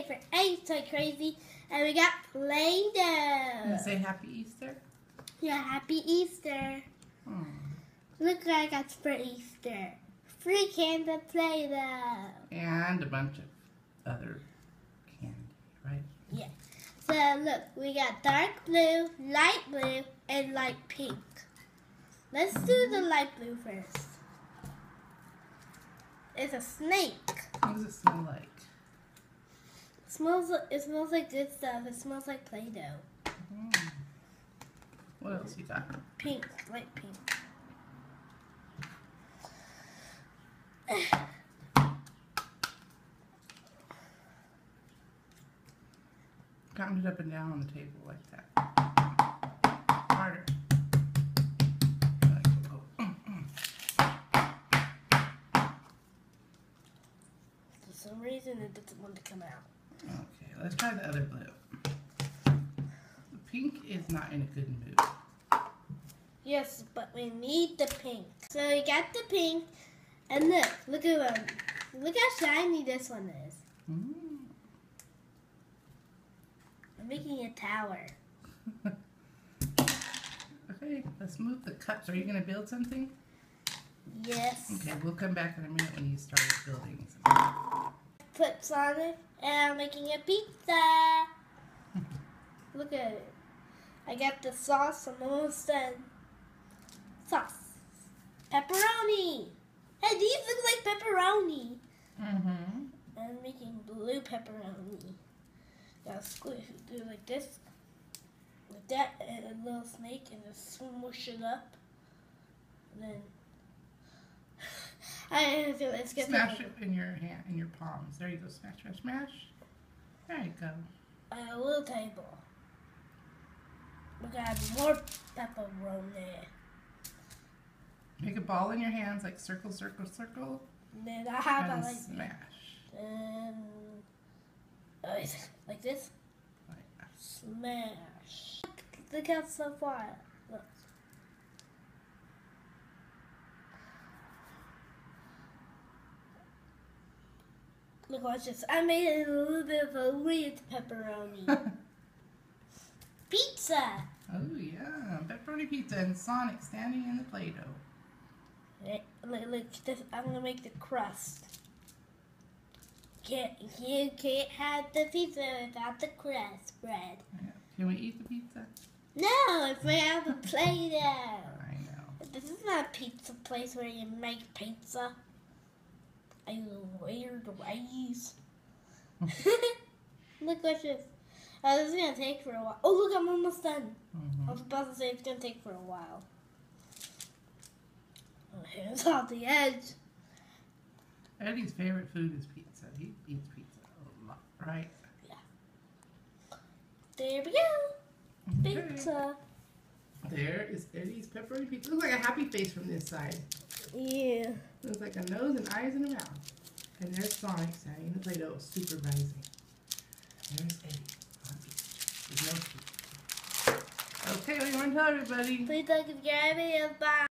for Eddie's Toy Crazy, and we got Play-Doh. Say Happy Easter. Yeah, Happy Easter. Hmm. Look what I got for Easter. Free candy Play-Doh. And a bunch of other candy, right? Yeah. So look, we got dark blue, light blue, and light pink. Let's do the light blue first. It's a snake. What does it smell like? It smells. It smells like good stuff. It smells like Play-Doh. Hmm. What else you got? Pink, light pink. Count it up and down on the table like that. Harder. Mm, mm. For some reason, it doesn't want to come out. Okay, let's try the other blue. The pink is not in a good mood. Yes, but we need the pink. So we got the pink, and look, look at one. Look how shiny this one is. Mm. I'm making a tower. Okay, let's move the cups. Are you going to build something? Yes. Okay, we'll come back in a minute when you start building something. Clips on it, and I'm making a pizza. Look at it. I got the sauce. I'm almost done. Sauce. Pepperoni. Hey, these look like pepperoni. Mm-hmm. I'm making blue pepperoni. Gotta squish it, do like this. With that and a little snake and just smush it up. And then Let's get Smash it in your hand, in your palms. There you go. Smash, smash, smash. There you go. a little table. We got more pepperoni. There. Make a ball in your hands, like circle, circle, circle, And then I have and it like smash. and uh, like this. Like. Smash. Look how so far. Look. Look, watch this. I made it a little bit of a weird pepperoni. Pizza! oh yeah, pepperoni pizza and Sonic standing in the Play-Doh. Eh, Look, look, this, I'm gonna make the crust. Can't, you can't have the pizza without the crust bread. Yeah. Can we eat the pizza? No, if we have a Play-Doh. I know. This is not a pizza place where you make pizza. I weird ways. look what this. Oh, this is gonna take for a while. Oh, look, I'm almost done. I hmm was about to say it's gonna take for a while. Oh, here's off the edge. Eddie's favorite food is pizza. He eats pizza a lot, right? Yeah. There we go. Okay. Pizza. There is Eddie's pepperoni pizza. It Looks like a happy face from this side. Yeah. Looks like a nose and eyes and a mouth. And there's Sonic standing in the Play-Doh supervising. There's Eddie on pizza. With no pizza. Okay, you want to tell everybody? Please like and subscribe. Bye.